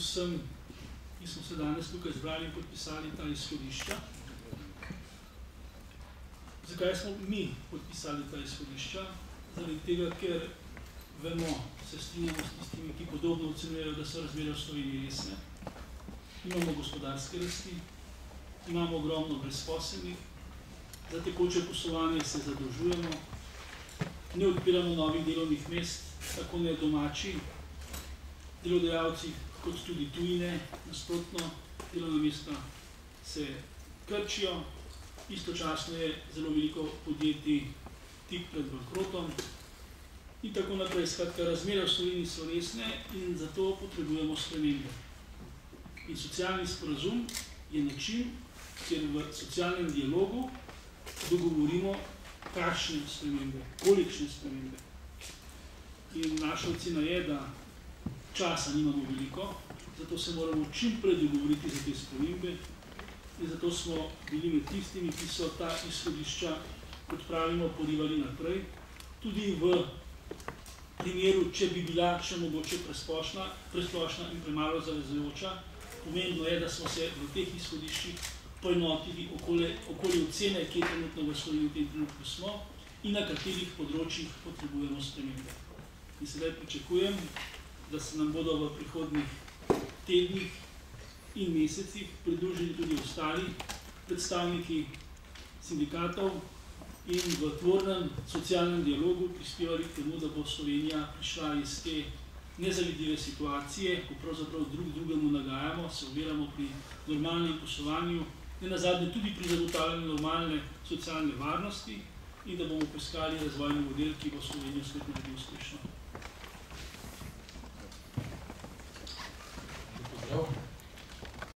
vsem, ki smo se danes tukaj zbrali in podpisali ta izhodišča. Zakaj smo mi podpisali ta izhodišča? Zaradi tega, ker vemo, se strinjamo s tistimi, ki podobno ocenjujejo, da so razmere v Sloveniji resne. Imamo gospodarske rasti, imamo ogromno brezposelnih, za tekoče poslovanje se zadolžujemo, ne odpiramo novih delovnih mest, tako ne domači delodajalci, kot tudi tujine, nasprotno, delovna mesta se krčijo, istočasno je zelo veliko podjetij tik pred bankrotom in tako naprej. Skratka, razmere v Sloveniji so resne in zato potrebujemo spremembe. In socialni sporazum je način, kjer v socialnem dialogu dogovorimo, kakšne spremembe, kolikšne spremembe. In naša ocena je, da časa nimamo veliko, zato se moramo čim prej dogovoriti za te spremembe in zato smo bili med tistimi, ki so ta izhodišča, kot pravimo, porivali naprej. Tudi v primeru, če bi bila še mogoče presplošna, presplošna in premalo zavezujoča, pomembno je, da smo se v teh izhodiščih poenotili okoli, okoli ocene, kje trenutno v Sloveniji v tem trenutku smo in na katerih področjih potrebujemo spremembe. In sedaj pričakujem, da se nam bodo v prihodnih tednih in mesecih pridružili tudi ostali predstavniki sindikatov in v tvornem socialnem dialogu prispevali k temu, da bo Slovenija prišla iz te nezavidljive situacije, ko pravzaprav drug drugemu nagajamo, se oviramo pri normalnem poslovanju, ne nazadnje tudi pri zagotavljanju normalne socialne varnosti in da bomo poiskali razvojni model, ki bo Slovenijo spet naredil uspešno.